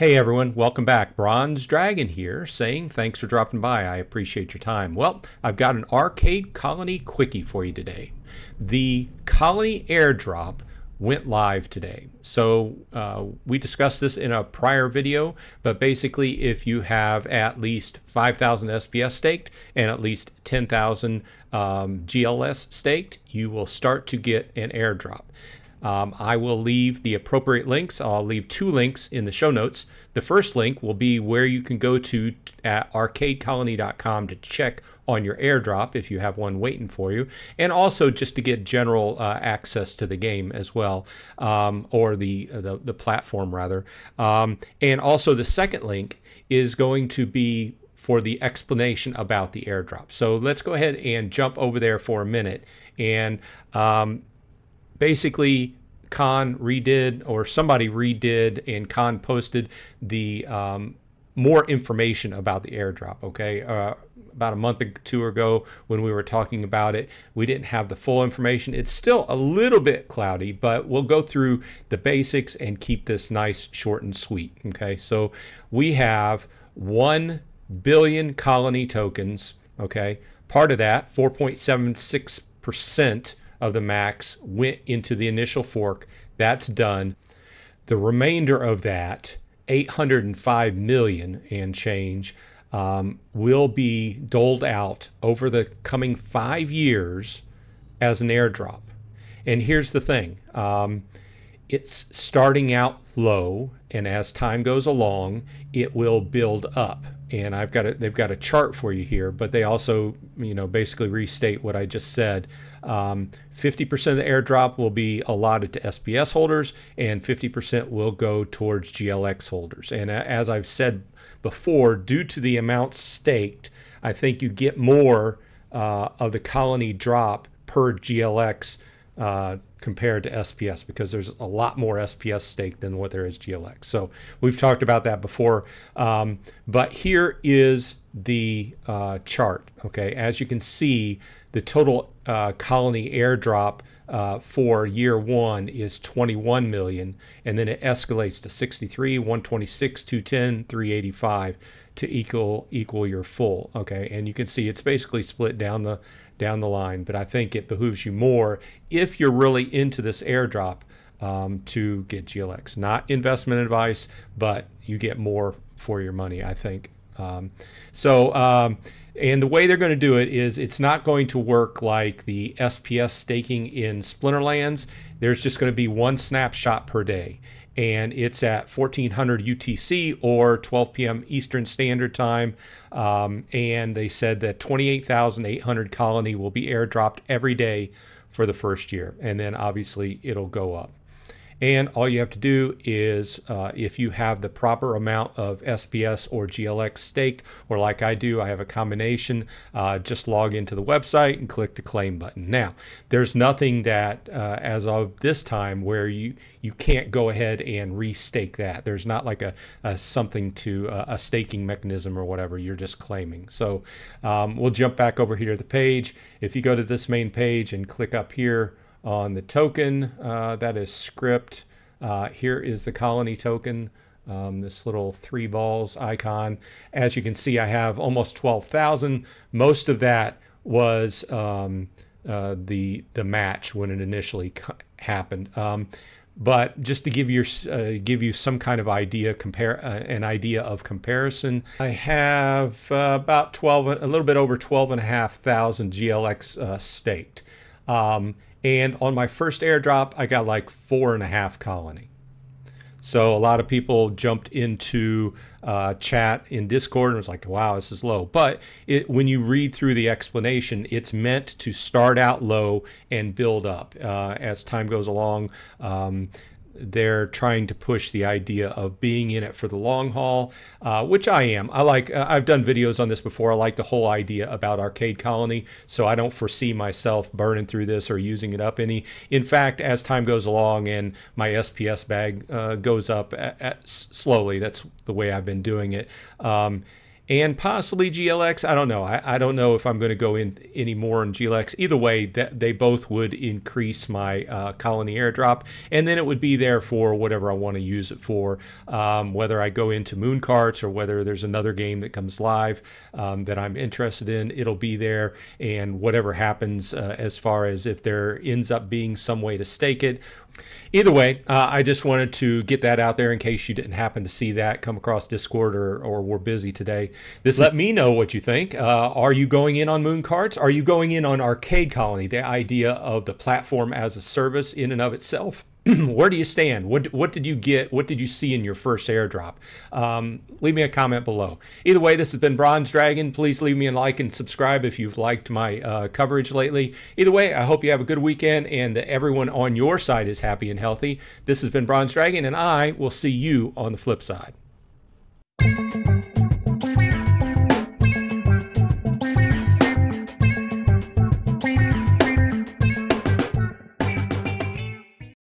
Hey everyone, welcome back. Bronze Dragon here saying thanks for dropping by. I appreciate your time. Well, I've got an arcade colony quickie for you today. The colony airdrop went live today. So uh, we discussed this in a prior video, but basically if you have at least 5,000 SPS staked and at least 10,000 um, GLX staked, you will start to get an airdrop. Um, I will leave the appropriate links. I'll leave two links in the show notes. The first link will be where you can go to at arcadecolony.com to check on your airdrop if you have one waiting for you, and also just to get general uh, access to the game as well, um, or the, the, the platform rather. Um, and also the second link is going to be for the explanation about the airdrop. So let's go ahead and jump over there for a minute and um, basically Khan redid or somebody redid and Khan posted the um, more information about the airdrop. Okay, uh, about a month or two ago when we were talking about it, we didn't have the full information. It's still a little bit cloudy, but we'll go through the basics and keep this nice, short, and sweet. Okay, so we have one billion colony tokens. Okay, part of that, 4.76 percent of the max went into the initial fork. That's done. The remainder of that, 805 million and change, um, will be doled out over the coming five years as an airdrop. And here's the thing um, it's starting out low, and as time goes along, it will build up. And I've got a, they've got a chart for you here, but they also, you know, basically restate what I just said. Um, 50% of the airdrop will be allotted to SPS holders, and 50% will go towards GLX holders. And as I've said before, due to the amount staked, I think you get more uh, of the colony drop per GLX uh, compared to SPS because there's a lot more SPS stake than what there is GLX. So we've talked about that before. Um, but here is the uh, chart. Okay, as you can see, the total uh, colony airdrop uh, for year one is 21 million, and then it escalates to 63, 126, 210, 385 to equal equal your full. Okay, and you can see it's basically split down the down the line. But I think it behooves you more if you're really into this airdrop um, to get GLX. Not investment advice, but you get more for your money. I think. Um, so. Um, and the way they're going to do it is it's not going to work like the SPS staking in Splinterlands. There's just going to be one snapshot per day. And it's at 1400 UTC or 12 p.m. Eastern Standard Time. Um, and they said that 28,800 colony will be airdropped every day for the first year. And then obviously it'll go up. And all you have to do is, uh, if you have the proper amount of SPS or GLX staked, or like I do, I have a combination, uh, just log into the website and click the claim button. Now, there's nothing that, uh, as of this time, where you, you can't go ahead and restake that. There's not like a, a something to uh, a staking mechanism or whatever. You're just claiming. So um, we'll jump back over here to the page. If you go to this main page and click up here, on the token. Uh, that is script. Uh, here is the colony token, um, this little three balls icon. As you can see, I have almost 12,000. Most of that was um, uh, the the match when it initially happened. Um, but just to give you uh, give you some kind of idea, compare uh, an idea of comparison, I have uh, about 12, a little bit over 12 and a half thousand GLX staked. Um, and on my first airdrop, I got like four and a half colony. So a lot of people jumped into uh, chat in Discord and was like, wow, this is low. But it, when you read through the explanation, it's meant to start out low and build up uh, as time goes along. Um, they're trying to push the idea of being in it for the long haul, uh, which I am. I like. Uh, I've done videos on this before. I like the whole idea about Arcade Colony, so I don't foresee myself burning through this or using it up any. In fact, as time goes along and my SPS bag uh, goes up at, at slowly, that's the way I've been doing it. Um, and possibly GLX. I don't know. I, I don't know if I'm going to go in any more on GLX. Either way, that they both would increase my uh, colony airdrop, and then it would be there for whatever I want to use it for. Um, whether I go into Moon Karts or whether there's another game that comes live um, that I'm interested in, it'll be there. And whatever happens uh, as far as if there ends up being some way to stake it Either way, uh, I just wanted to get that out there in case you didn't happen to see that come across Discord or, or were busy today. This let me know what you think. Uh, are you going in on Moon Karts? Are you going in on Arcade Colony, the idea of the platform as a service in and of itself? where do you stand? What what did you get? What did you see in your first airdrop? Um, leave me a comment below. Either way, this has been Bronze Dragon. Please leave me a like and subscribe if you've liked my uh, coverage lately. Either way, I hope you have a good weekend and that everyone on your side is happy and healthy. This has been Bronze Dragon, and I will see you on the flip side.